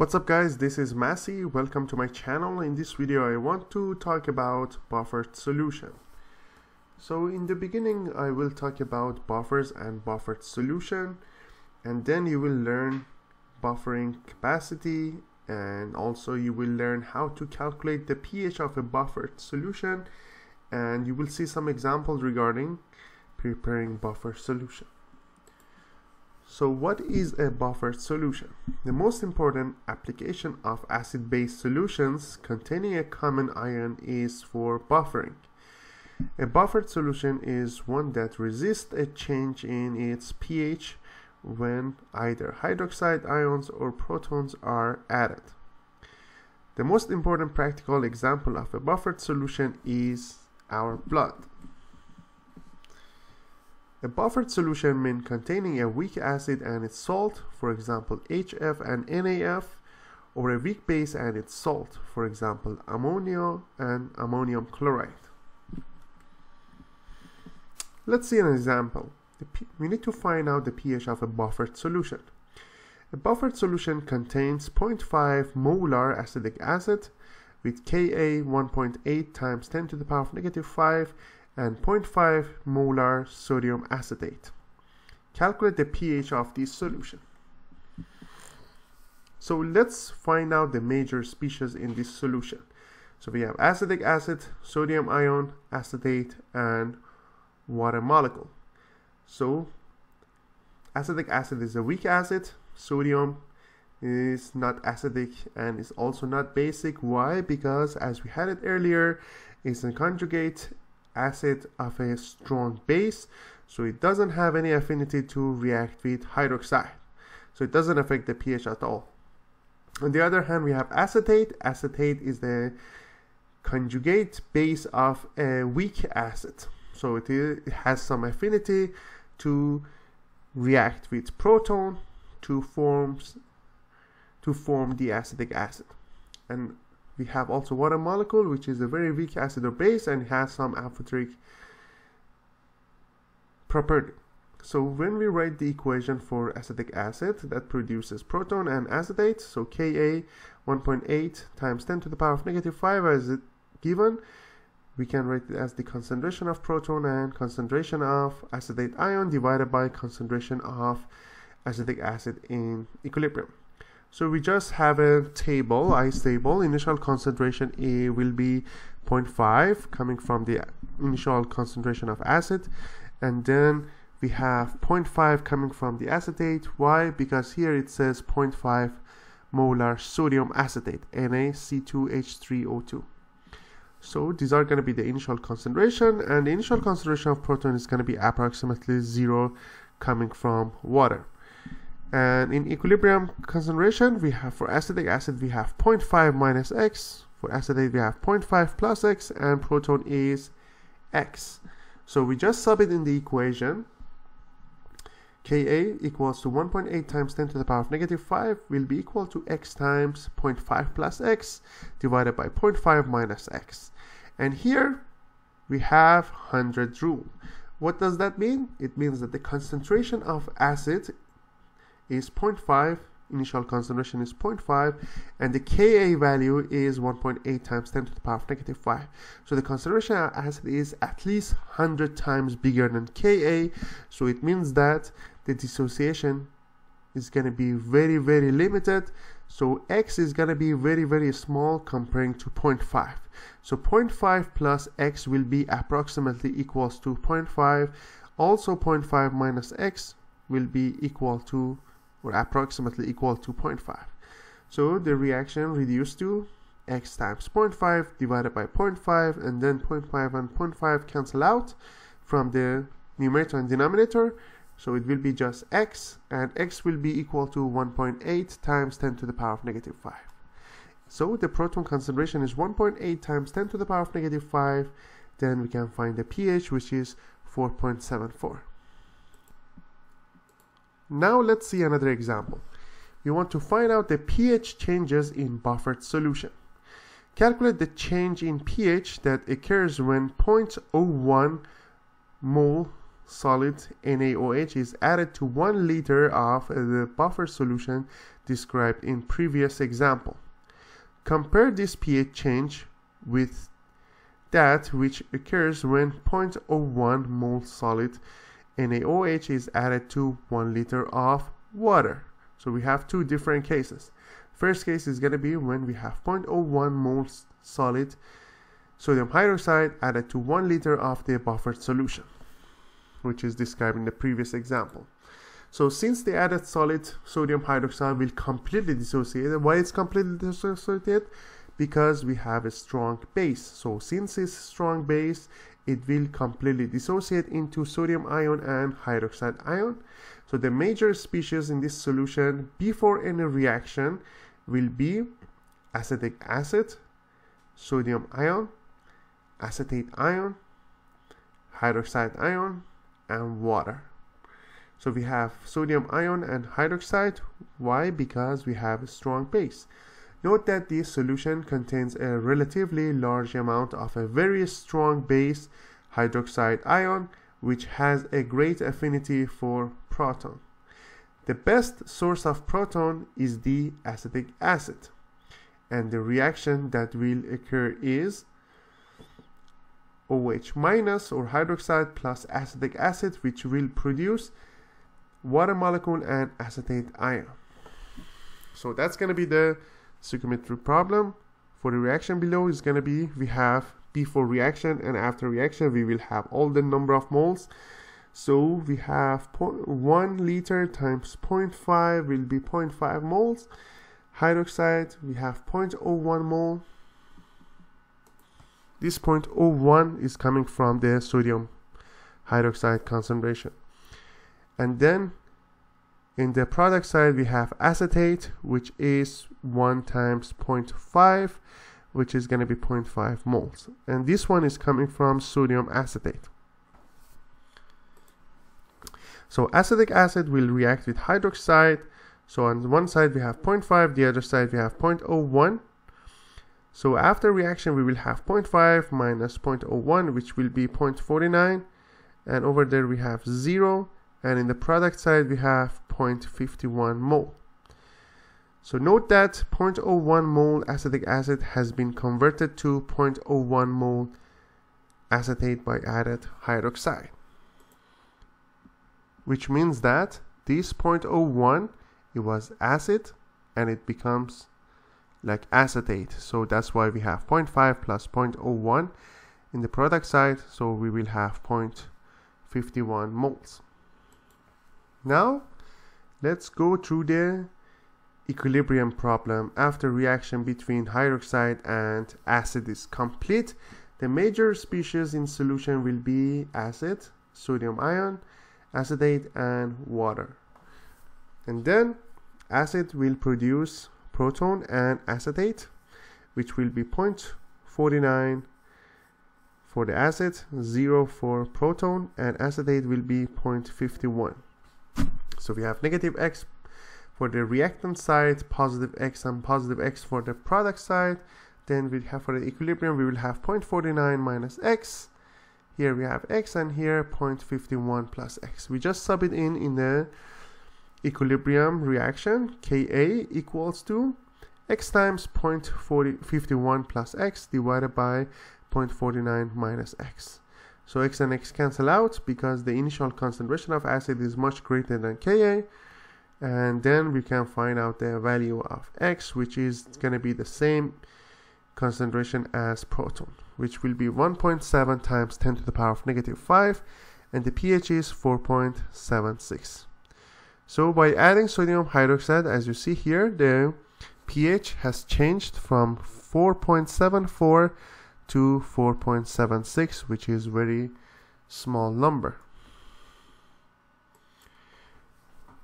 What's up guys, this is Masi, welcome to my channel. In this video I want to talk about buffered solution. So in the beginning I will talk about buffers and buffered solution and then you will learn buffering capacity and also you will learn how to calculate the pH of a buffered solution and you will see some examples regarding preparing buffer solution. So what is a buffered solution? The most important application of acid-base solutions containing a common ion is for buffering. A buffered solution is one that resists a change in its pH when either hydroxide ions or protons are added. The most important practical example of a buffered solution is our blood. A buffered solution means containing a weak acid and its salt, for example HF and NaF, or a weak base and its salt, for example ammonia and ammonium chloride. Let's see an example. We need to find out the pH of a buffered solution. A buffered solution contains 0.5 molar acetic acid with Ka 1.8 times 10 to the power of negative 5 and 0.5 molar sodium acetate. Calculate the pH of this solution. So let's find out the major species in this solution. So we have acetic acid, sodium ion, acetate, and water molecule. So acetic acid is a weak acid, sodium is not acidic and is also not basic. Why? Because as we had it earlier, it's a conjugate acid of a strong base, so it doesn't have any affinity to react with hydroxide. So it doesn't affect the pH at all. On the other hand, we have acetate. Acetate is the conjugate base of a weak acid. So it, has some affinity to react with proton to forms to form the acetic acid. And we have also water molecule, which is a very weak acid or base and has some amphoteric property. So when we write the equation for acetic acid that produces proton and acetate, so Ka 1.8 times 10 to the power of negative 5 as it given, we can write it as the concentration of proton and concentration of acetate ion divided by concentration of acetic acid in equilibrium. So we just have a table, ice table. Initial concentration A will be 0.5 coming from the initial concentration of acid. And then we have 0.5 coming from the acetate. Why? Because here it says 0.5 molar sodium acetate, NaC2H3O2. So these are going to be the initial concentration and the initial concentration of proton is going to be approximately zero coming from water. And in equilibrium concentration, we have for acetic acid, we have 0.5 minus x. For acetate, we have 0.5 plus x, and proton is x. So we just sub it in the equation. Ka equals to 1.8 times 10 to the power of negative 5 will be equal to x times 0.5 plus x divided by 0.5 minus x. And here we have 100 rule. What does that mean? It means that the concentration of acid is 0.5 initial concentration is 0.5 and the Ka value is 1.8 times 10 to the power of negative 5 so the concentration of acid is at least 100 times bigger than Ka so it means that the dissociation is going to be very very limited. So x is going to be very very small comparing to 0.5 so 0.5 plus x will be approximately equals to 0.5 also 0.5 minus x will be equal to or approximately equal to 0.5. So the reaction reduced to x times 0.5 divided by 0.5 and then 0.5 and 0.5 cancel out from the numerator and denominator. So it will be just x and x will be equal to 1.8 times 10 to the power of negative 5 so the proton concentration is 1.8 times 10 to the power of negative 5 then we can find the pH which is 4.74 now let's see another example. We want to find out the pH changes in buffered solution. Calculate the change in pH that occurs when 0.01 mole solid NaOH is added to 1 liter of the buffer solution described in previous example. Compare this pH change with that which occurs when 0.01 mole solid NaOH is added to 1 liter of water. So we have two different cases. First case is going to be when we have 0.01 moles solid sodium hydroxide added to 1 liter of the buffered solution, which is described in the previous example. So since the added solid sodium hydroxide will completely dissociate, why it's completely dissociated? Because we have a strong base. So since it's strong base, it will completely dissociate into sodium ion and hydroxide ion. So the major species in this solution before any reaction will be acetic acid, sodium ion, acetate ion, hydroxide ion, and water. So we have sodium ion and hydroxide. Why? Because we have a strong base. Note that this solution contains a relatively large amount of a very strong base hydroxide ion which has a great affinity for proton. The best source of proton is the acetic acid and the reaction that will occur is OH minus or hydroxide plus acetic acid which will produce water molecule and acetate ion. So that's going to be the stoichiometry problem. For the reaction below is going to be we have before reaction and after reaction we will have all the number of moles. So we have 1 liter times 0.5 will be 0.5 moles. Hydroxide we have 0.01 mole. This 0.01 is coming from the sodium hydroxide concentration. And then in the product side we have acetate which is 1 times 0.5 which is going to be 0.5 moles. And this one is coming from sodium acetate. So acetic acid will react with hydroxide. So on one side we have 0.5, the other side we have 0.01. So after reaction we will have 0.5 minus 0.01 which will be 0.49 and over there we have 0 and in the product side we have 0.51 mole. So note that 0.01 mole acetic acid has been converted to 0.01 mole acetate by added hydroxide. Which means that this 0.01 it was acid and it becomes like acetate. So that's why we have 0.5 plus 0.01 in the product side. So we will have 0.51 moles. Now let's go through the equilibrium problem after reaction between hydroxide and acid is complete. The major species in solution will be acid, sodium ion, acetate and water. And then acid will produce proton and acetate which will be 0.49 for the acid, 0 for proton and acetate will be 0.51. So we have negative x for the reactant side positive x and positive x for the product side. Then we have for the equilibrium we will have 0.49 minus x. Here we have x and here 0.51 plus x. We just sub it in in the equilibrium reaction Ka equals to x times 0.51 plus x divided by 0.49 minus x so x and x cancel out because the initial concentration of acid is much greater than Ka and then we can find out the value of x which is going to be the same concentration as proton which will be 1.7 times 10 to the power of negative 5 and the pH is 4.76 so by adding sodium hydroxide as you see here the pH has changed from 4.74 to 4.76 which is very small number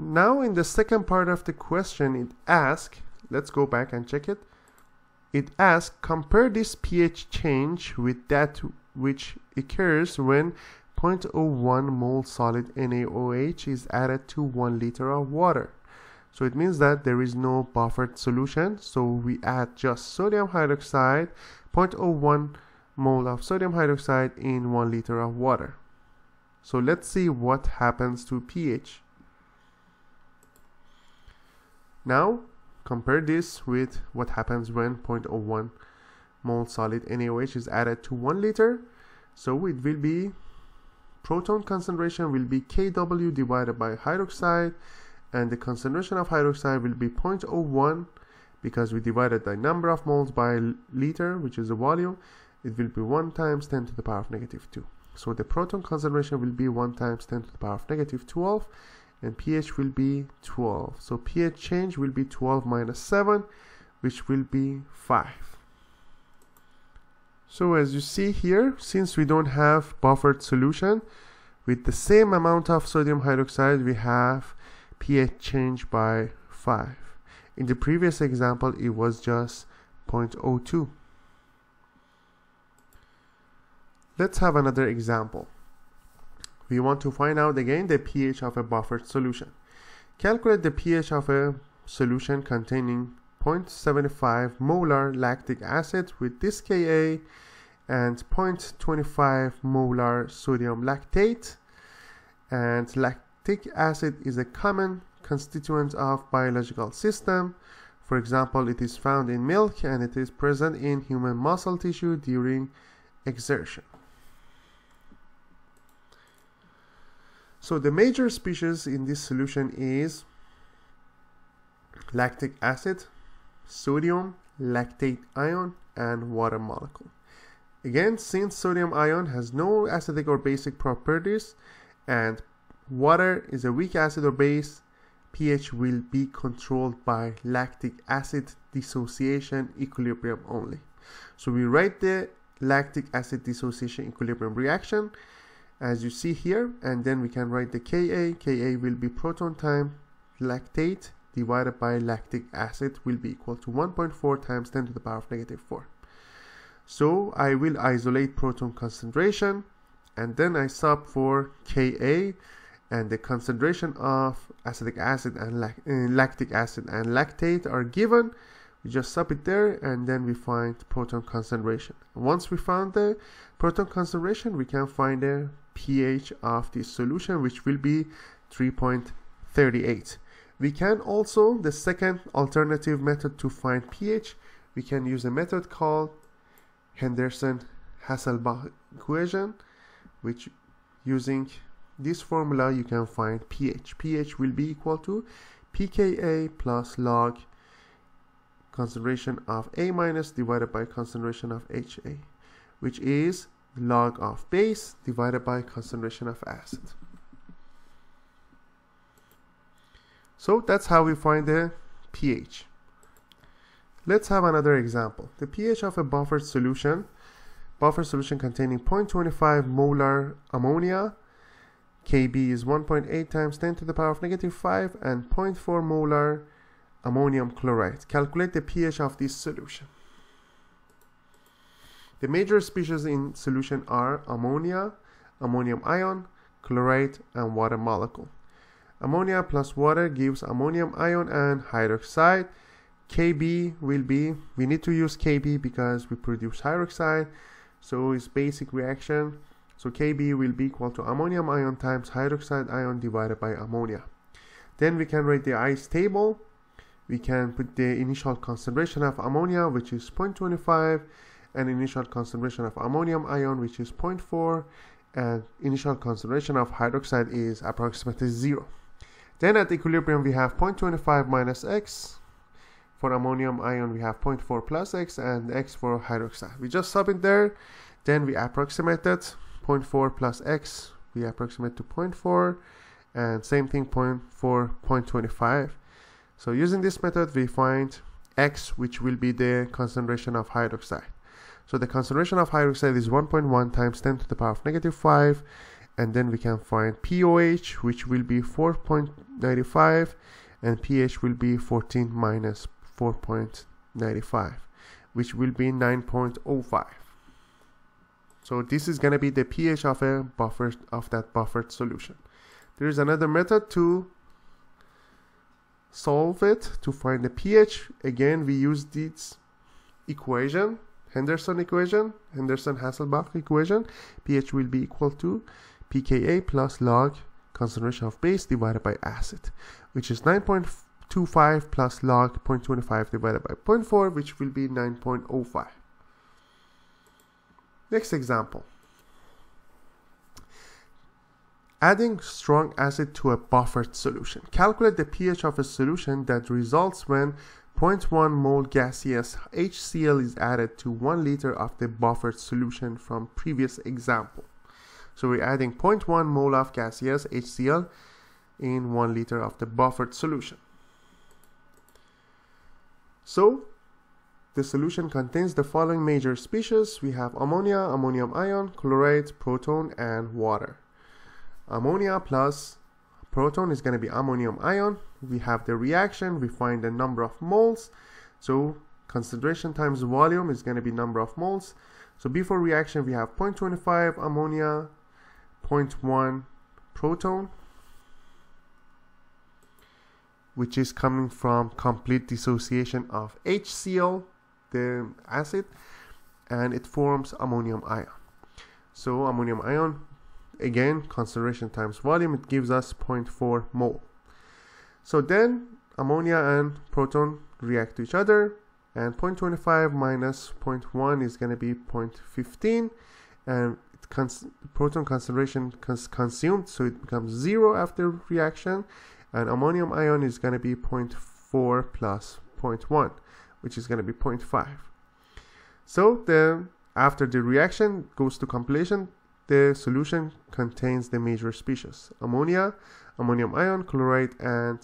Now in the second part of the question it asks, let's go back and check it. It asks compare this pH change with that which occurs when 0.01 mole solid NaOH is added to 1 liter of water. So it means that there is no buffered solution. So we add just sodium hydroxide, 0.01 mole of sodium hydroxide in 1 liter of water. So let's see what happens to pH. Now compare this with what happens when 0.01 mole solid NaOH is added to 1 liter. So it will be proton concentration will be Kw divided by hydroxide and the concentration of hydroxide will be 0.01 because we divided the number of moles by liter which is the volume it will be 1 times 10 to the power of negative 2 so the proton concentration will be 1 times 10 to the power of negative 12 and pH will be 12 so pH change will be 12 minus 7 which will be 5 so as you see here since we don't have buffered solution with the same amount of sodium hydroxide we have pH change by 5 in the previous example it was just 0.02 let's have another example. We want to find out again the pH of a buffered solution. Calculate the pH of a solution containing 0.75 molar lactic acid with this Ka and 0.25 molar sodium lactate. And lactic acid is a common constituent of biological system for example it is found in milk and it is present in human muscle tissue during exertion so the major species in this solution is lactic acid sodium, lactate ion, and water molecule. Again, since sodium ion has no acidic or basic properties and water is a weak acid or base, pH will be controlled by lactic acid dissociation equilibrium only. So we write the lactic acid dissociation equilibrium reaction as you see here and then we can write the Ka. Ka will be proton time lactate divided by lactic acid will be equal to 1.4 times 10 to the power of negative 4. So I will isolate proton concentration and then I sub for Ka and the concentration of acetic acid and uh, lactic acid and lactate are given. We just sub it there and then we find proton concentration. Once we found the proton concentration, we can find the pH of the solution which will be 3.38. We can also, the second alternative method to find pH, we can use a method called Henderson-Hasselbalch equation, which using this formula you can find pH. pH will be equal to pKa plus log concentration of A minus divided by concentration of HA, which is log of base divided by concentration of acid. So that's how we find the pH. Let's have another example. The pH of a buffered solution, buffer solution containing 0.25 molar ammonia, Kb is 1.8 times 10 to the power of negative 5 and 0.4 molar ammonium chloride. Calculate the pH of this solution. The major species in solution are ammonia, ammonium ion, chloride, and water molecule. Ammonia plus water gives ammonium ion and hydroxide. Kb will be, we need to use Kb because we produce hydroxide. So it's basic reaction. So Kb will be equal to ammonium ion times hydroxide ion divided by ammonia. Then we can write the ice table. We can put the initial concentration of ammonia, which is 0.25, and initial concentration of ammonium ion, which is 0.4, and initial concentration of hydroxide is approximately zero. Then at equilibrium we have 0.25 minus x. For ammonium ion we have 0.4 plus x and x for hydroxide. We just sub it there. Then we approximate it. 0.4 plus x we approximate to 0.4 and same thing 0.4 0.25 so using this method we find x which will be the concentration of hydroxide. So the concentration of hydroxide is 1.1 times 10 to the power of negative 5 and then we can find POH which will be 4.95 and pH will be 14 minus 4.95 which will be 9.05 so this is going to be the pH of a buffer of that buffered solution. There is another method to solve it to find the pH. Again we use this equation Henderson equation Henderson Hasselbalch equation. pH will be equal to pKa plus log concentration of base divided by acid, which is 9.25 plus log 0.25 divided by 0.4 which will be 9.05 next example Adding strong acid to a buffered solution. Calculate the pH of a solution that results when 0.1 mole gaseous HCl is added to 1 liter of the buffered solution from previous example. So we're adding 0.1 mole of gaseous HCl in 1 liter of the buffered solution. So the solution contains the following major species. We have ammonia, ammonium ion, chloride, proton, and water ammonia plus proton is going to be ammonium ion. We have the reaction, we find the number of moles. So concentration times volume is going to be number of moles. So before reaction, we have 0.25 ammonia, 0.1 proton, which is coming from complete dissociation of HCl, the acid, and it forms ammonium ion. So ammonium ion again concentration times volume it gives us 0.4 mole so then ammonia and proton react to each other and 0.25 minus 0.1 is going to be 0.15 and cons proton concentration cons consumed so it becomes zero after reaction and ammonium ion is going to be 0.4 plus 0.1 which is going to be 0.5 so then after the reaction goes to completion the solution contains the major species, ammonia, ammonium ion, chloride, and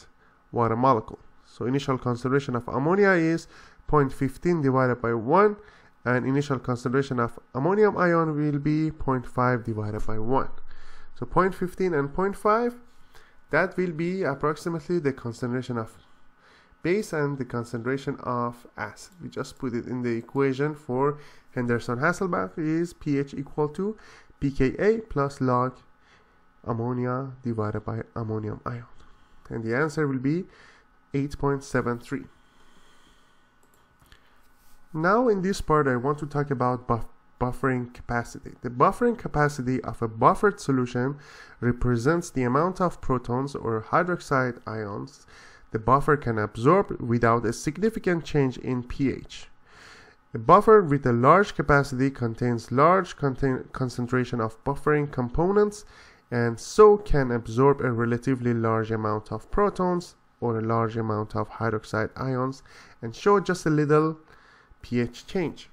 water molecule. So initial concentration of ammonia is 0.15 divided by 1 and initial concentration of ammonium ion will be 0.5 divided by 1. So 0.15 and 0.5 that will be approximately the concentration of base and the concentration of acid. We just put it in the equation for Henderson-Hasselbalch is pH equal to pKa plus log ammonia divided by ammonium ion. And the answer will be 8.73. Now in this part I want to talk about buff buffering capacity. The buffering capacity of a buffered solution represents the amount of protons or hydroxide ions the buffer can absorb without a significant change in pH. A buffer with a large capacity contains large contain concentration of buffering components and so can absorb a relatively large amount of protons or a large amount of hydroxide ions and show just a little pH change.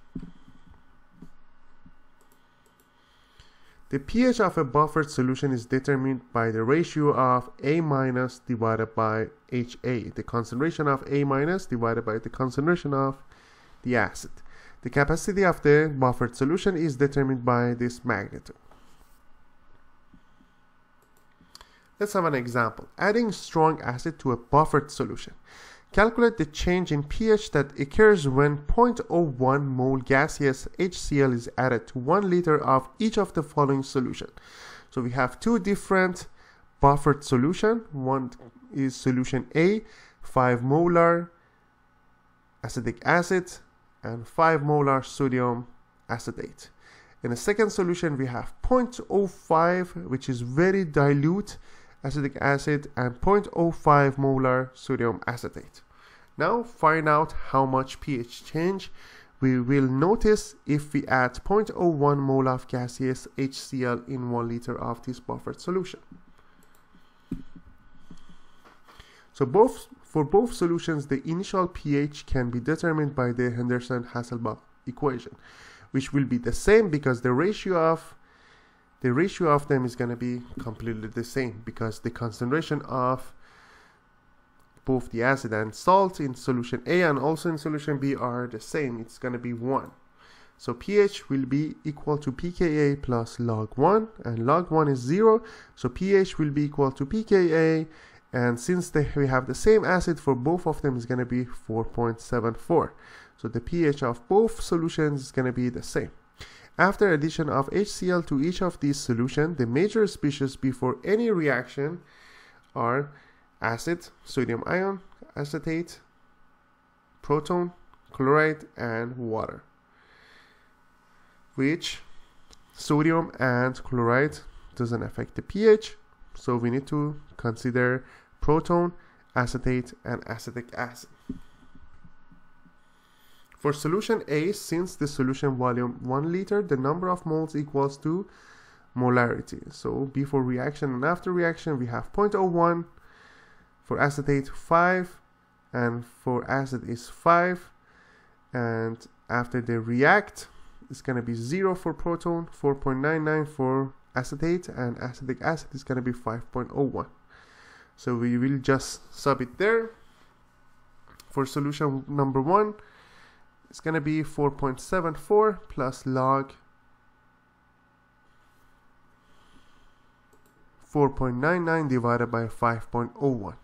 The pH of a buffered solution is determined by the ratio of A minus divided by HA, the concentration of A minus divided by the concentration of the acid. The capacity of the buffered solution is determined by this magnitude. Let's have an example. Adding strong acid to a buffered solution. Calculate the change in pH that occurs when 0.01 mole gaseous HCl is added to 1 liter of each of the following solution. So we have two different buffered solution. One is solution A, 5 molar acetic acid and 5 molar sodium acetate. In the second solution, we have 0.05, which is very dilute acetic acid, and 0.05 molar sodium acetate. Now find out how much pH change we will notice if we add 0.01 mole of gaseous HCl in 1 liter of this buffered solution. So both for both solutions, the initial pH can be determined by the Henderson-Hasselbalch equation, which will be the same because the ratio of the ratio of them is going to be completely the same because the concentration of both the acid and salt in solution A and also in solution B are the same. It's going to be 1. So pH will be equal to pKa plus log 1 and log 1 is 0. So pH will be equal to pKa and since they, we have the same acid for both of them is going to be 4.74 so the pH of both solutions is going to be the same after addition of HCl to each of these solutions the major species before any reaction are acid sodium ion acetate proton chloride and water which sodium and chloride doesn't affect the pH so we need to consider proton acetate, and acetic acid. For solution A, since the solution volume 1 liter, the number of moles equals to molarity. So before reaction and after reaction, we have 0.01, for acetate 5, and for acid is 5, and after they react, it's going to be 0 for proton, 4.99 for acetate, and acetic acid is going to be 5.01. So we will just sub it there. For solution number 1, it's going to be 4.74 plus log 4.99 divided by 5.01.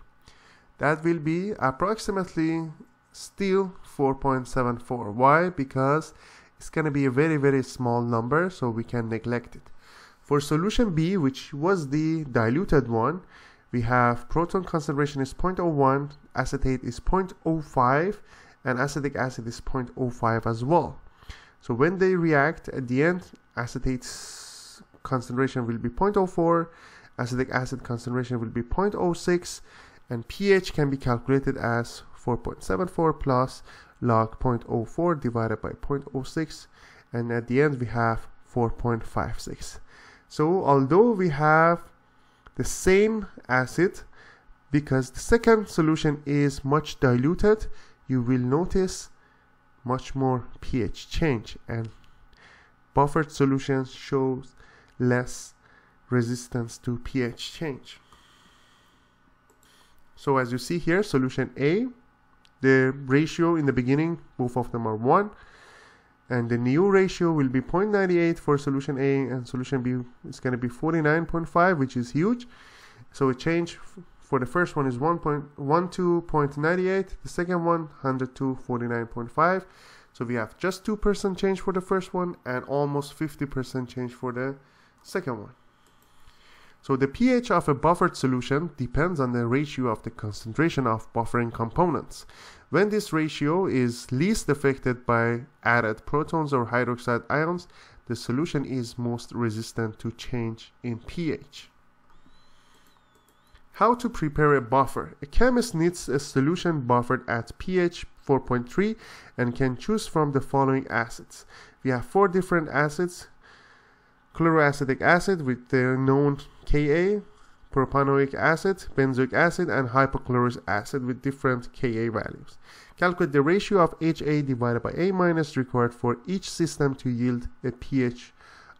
That will be approximately still 4.74. Why? Because it's going to be a very very small number so we can neglect it. For solution B which was the diluted one we have proton concentration is 0.01, acetate is 0.05 and acetic acid is 0.05 as well. So when they react at the end, acetate's concentration will be 0.04, acetic acid concentration will be 0.06, and pH can be calculated as 4.74 plus log 0.04 divided by 0.06, and at the end we have 4.56. So although we have the same acid, because the second solution is much diluted, you will notice much more pH change and buffered solutions shows less resistance to pH change. So as you see here, solution A, the ratio in the beginning, both of them are 1. And the new ratio will be 0.98 for solution A and solution B is going to be 49.5, which is huge. So a change for the first one is 1.12.98 the second one 102.49.5 so we have just 2% change for the first one and almost 50% change for the second one so the pH of a buffered solution depends on the ratio of the concentration of buffering components. When this ratio is least affected by added protons or hydroxide ions, the solution is most resistant to change in pH. How to prepare a buffer. A chemist needs a solution buffered at pH 4.3 and can choose from the following acids. We have four different acids. Chloroacetic acid with the known Ka, propanoic acid, benzoic acid, and hypochlorous acid with different Ka values. Calculate the ratio of HA divided by A minus required for each system to yield a pH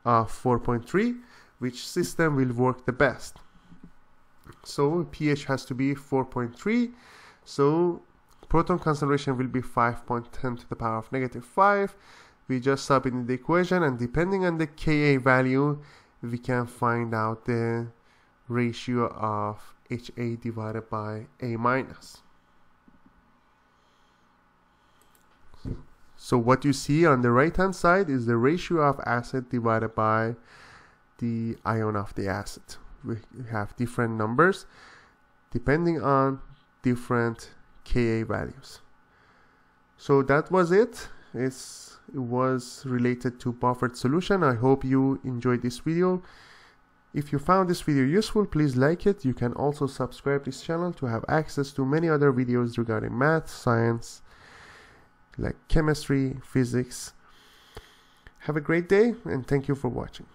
of 4.3, which system will work the best so pH has to be 4.3 so proton concentration will be 5.10 to the power of negative 5 we just sub in the equation and depending on the Ka value we can find out the ratio of HA divided by A minus. So what you see on the right hand side is the ratio of acid divided by the ion of the acid we have different numbers depending on different Ka values. So that was it. It's, it was related to buffered solution. I hope you enjoyed this video. If you found this video useful, please like it. You can also subscribe this channel to have access to many other videos regarding math, science, like chemistry, physics. Have a great day and thank you for watching.